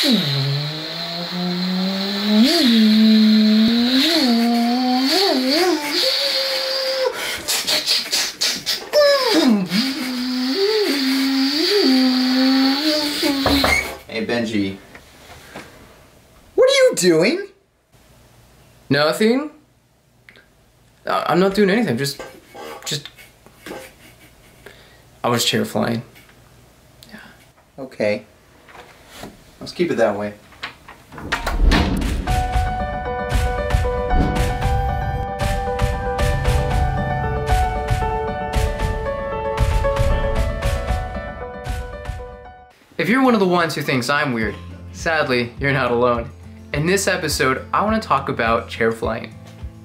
Hey Benji. What are you doing? Nothing. Uh, I'm not doing anything. Just, just. I was chair flying. Yeah. Okay. Let's keep it that way. If you're one of the ones who thinks I'm weird, sadly, you're not alone. In this episode, I want to talk about chair flying.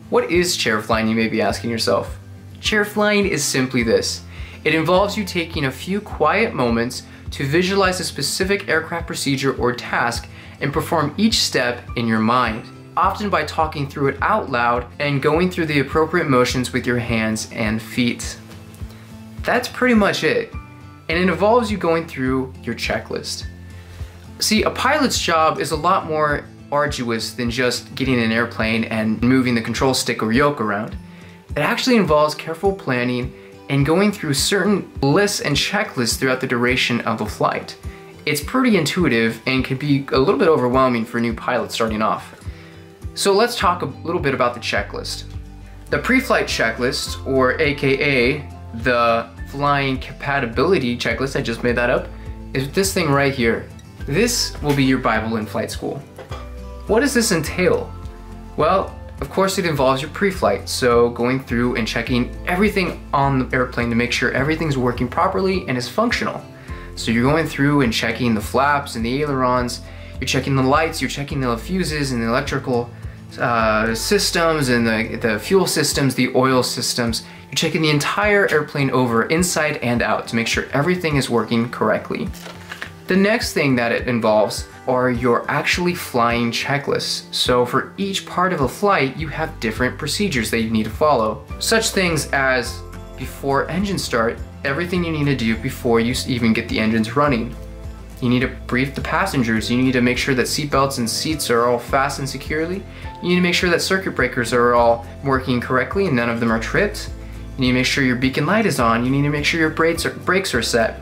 What is chair flying, you may be asking yourself? Chair flying is simply this. It involves you taking a few quiet moments to visualize a specific aircraft procedure or task and perform each step in your mind, often by talking through it out loud and going through the appropriate motions with your hands and feet. That's pretty much it and it involves you going through your checklist. See, a pilot's job is a lot more arduous than just getting an airplane and moving the control stick or yoke around. It actually involves careful planning and going through certain lists and checklists throughout the duration of the flight. It's pretty intuitive and can be a little bit overwhelming for a new pilots starting off. So let's talk a little bit about the checklist. The pre-flight checklist, or AKA the flying compatibility checklist, I just made that up, is this thing right here. This will be your Bible in flight school. What does this entail? Well, of course it involves your pre-flight, so going through and checking everything on the airplane to make sure everything's working properly and is functional. So you're going through and checking the flaps and the ailerons, you're checking the lights, you're checking the fuses and the electrical uh, systems and the, the fuel systems, the oil systems. You're checking the entire airplane over inside and out to make sure everything is working correctly. The next thing that it involves are your actually flying checklists. So for each part of a flight, you have different procedures that you need to follow. Such things as before engine start, everything you need to do before you even get the engines running. You need to brief the passengers. You need to make sure that seatbelts and seats are all fastened securely. You need to make sure that circuit breakers are all working correctly and none of them are tripped. You need to make sure your beacon light is on. You need to make sure your brakes are, brakes are set.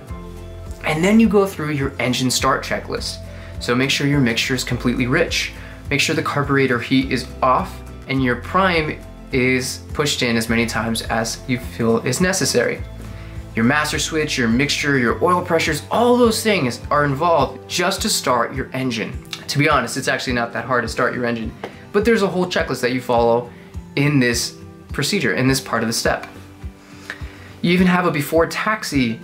And then you go through your engine start checklist. So make sure your mixture is completely rich. Make sure the carburetor heat is off and your prime is pushed in as many times as you feel is necessary. Your master switch, your mixture, your oil pressures, all those things are involved just to start your engine. To be honest, it's actually not that hard to start your engine, but there's a whole checklist that you follow in this procedure, in this part of the step. You even have a before taxi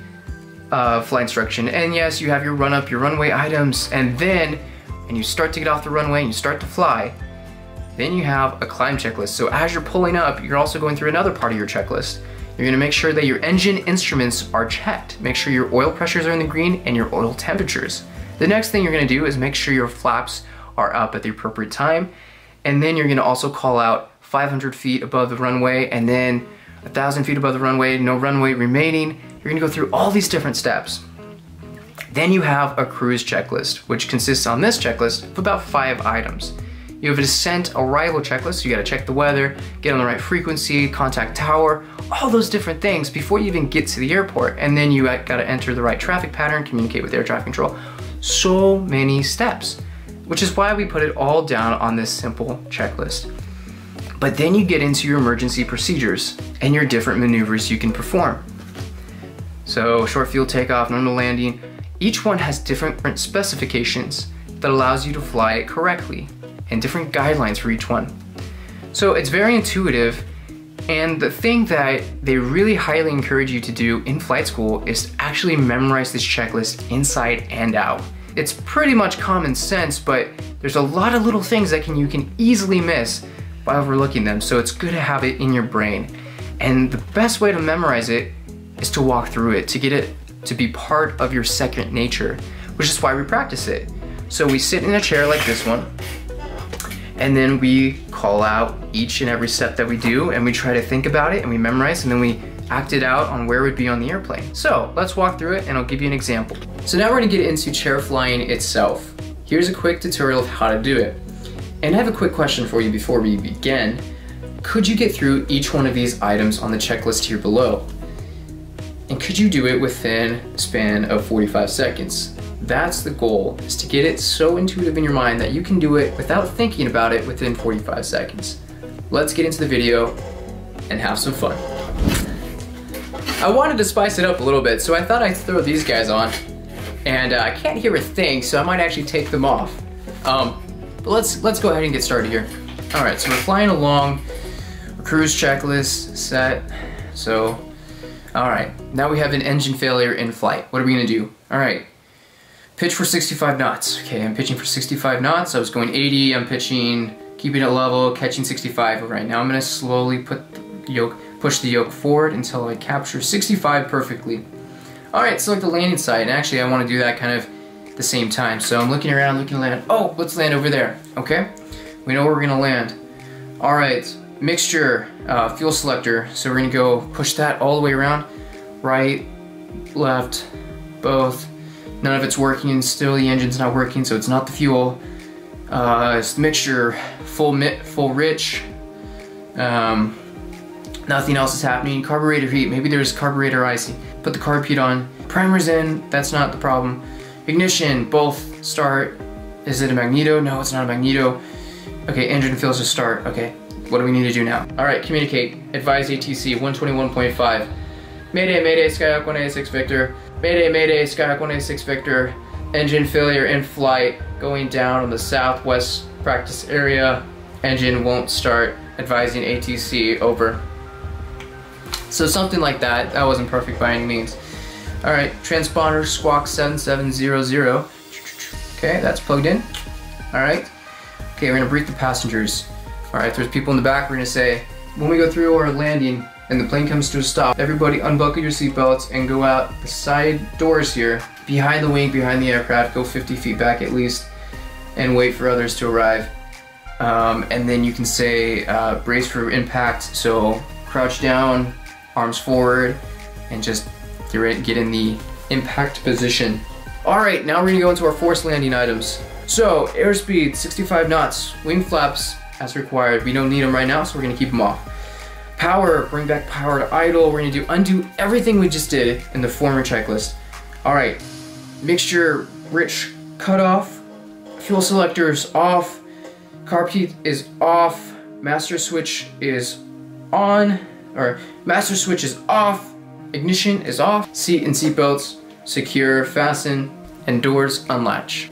uh, flight instruction. And yes, you have your run up, your runway items, and then, and you start to get off the runway and you start to fly, then you have a climb checklist. So as you're pulling up, you're also going through another part of your checklist. You're gonna make sure that your engine instruments are checked. Make sure your oil pressures are in the green and your oil temperatures. The next thing you're gonna do is make sure your flaps are up at the appropriate time. And then you're gonna also call out 500 feet above the runway and then a thousand feet above the runway, no runway remaining. You're gonna go through all these different steps. Then you have a cruise checklist, which consists on this checklist of about five items. You have a descent arrival checklist, you gotta check the weather, get on the right frequency, contact tower, all those different things before you even get to the airport. And then you gotta enter the right traffic pattern, communicate with air traffic control. So many steps, which is why we put it all down on this simple checklist. But then you get into your emergency procedures and your different maneuvers you can perform. So short field takeoff, normal landing, each one has different specifications that allows you to fly it correctly and different guidelines for each one. So it's very intuitive and the thing that they really highly encourage you to do in flight school is actually memorize this checklist inside and out. It's pretty much common sense, but there's a lot of little things that can you can easily miss by overlooking them, so it's good to have it in your brain. And the best way to memorize it is to walk through it, to get it to be part of your second nature, which is why we practice it. So we sit in a chair like this one, and then we call out each and every step that we do, and we try to think about it, and we memorize, and then we act it out on where it would be on the airplane. So let's walk through it, and I'll give you an example. So now we're gonna get into chair flying itself. Here's a quick tutorial of how to do it. And I have a quick question for you before we begin. Could you get through each one of these items on the checklist here below? And could you do it within a span of 45 seconds? That's the goal, is to get it so intuitive in your mind that you can do it without thinking about it within 45 seconds. Let's get into the video and have some fun. I wanted to spice it up a little bit, so I thought I'd throw these guys on. And uh, I can't hear a thing, so I might actually take them off. Um, let's, let's go ahead and get started here. All right, so we're flying along, cruise checklist set. So, all right, now we have an engine failure in flight. What are we gonna do? All right, pitch for 65 knots. Okay, I'm pitching for 65 knots. I was going 80, I'm pitching, keeping it level, catching 65. All right, now I'm gonna slowly put the yoke, push the yoke forward until I capture 65 perfectly. All right, select the landing site, and actually I wanna do that kind of the same time. So I'm looking around, looking land. Oh, let's land over there, okay? We know where we're gonna land. All right, mixture, uh, fuel selector. So we're gonna go push that all the way around. Right, left, both. None of it's working, and still the engine's not working, so it's not the fuel. Uh, it's the mixture, full, mit, full rich. Um, nothing else is happening. Carburetor heat, maybe there's carburetor icing. Put the carb heat on. Primer's in, that's not the problem. Ignition, both start. Is it a magneto? No, it's not a magneto. Okay, engine fails to start. Okay, what do we need to do now? All right, communicate. Advise ATC 121.5. Mayday, Mayday, Skyhawk 186 Victor. Mayday, Mayday, Skyhawk 186 Victor. Engine failure in flight, going down on the southwest practice area. Engine won't start. Advising ATC, over. So something like that. That wasn't perfect by any means. All right, transponder squawk 7700. Okay, that's plugged in. All right. Okay, we're gonna brief the passengers. All right, if there's people in the back, we're gonna say, when we go through our landing and the plane comes to a stop, everybody unbuckle your seatbelts and go out the side doors here, behind the wing, behind the aircraft, go 50 feet back at least, and wait for others to arrive. Um, and then you can say, uh, brace for impact, so crouch down, arms forward, and just get, ready, get in the impact position. All right, now we're gonna go into our forced landing items. So, airspeed, 65 knots, wing flaps, as required. We don't need them right now, so we're gonna keep them off. Power, bring back power to idle. We're gonna do undo everything we just did in the former checklist. All right, mixture rich cutoff, fuel selectors off, carb heat is off, master switch is on, or master switch is off, ignition is off, seat and seat belts secure, fasten, and doors unlatch.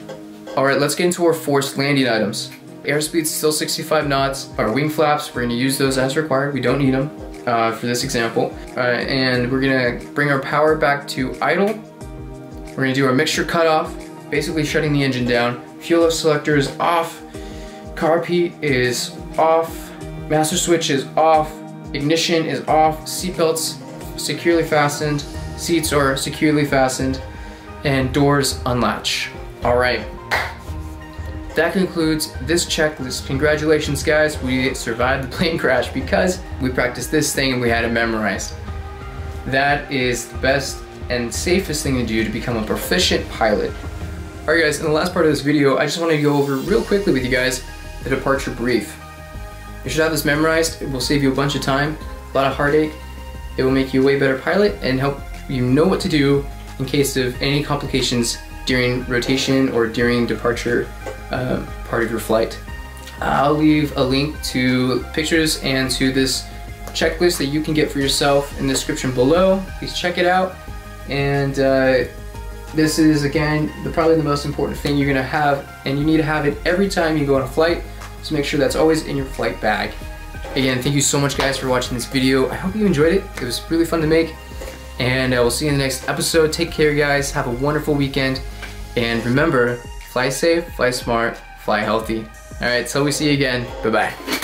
All right, let's get into our forced landing items. Airspeed's still 65 knots. Our wing flaps, we're gonna use those as required. We don't need them uh, for this example. Uh, and we're gonna bring our power back to idle. We're gonna do our mixture cutoff, basically shutting the engine down. Fuel selector is off. Carb heat is off. Master switch is off. Ignition is off. Seatbelts securely fastened. Seats are securely fastened. And doors unlatch. All right. That concludes this checklist. Congratulations guys, we survived the plane crash because we practiced this thing and we had it memorized. That is the best and safest thing to do to become a proficient pilot. Alright guys, in the last part of this video, I just want to go over real quickly with you guys the departure brief. You should have this memorized, it will save you a bunch of time, a lot of heartache, it will make you a way better pilot and help you know what to do in case of any complications during rotation or during departure uh, part of your flight. I'll leave a link to pictures and to this checklist that you can get for yourself in the description below. Please check it out. And uh, this is, again, the, probably the most important thing you're gonna have, and you need to have it every time you go on a flight, so make sure that's always in your flight bag. Again, thank you so much guys for watching this video. I hope you enjoyed it. It was really fun to make. And I uh, will see you in the next episode. Take care guys. Have a wonderful weekend. And remember, fly safe, fly smart, fly healthy. All right, so we see you again. Bye-bye.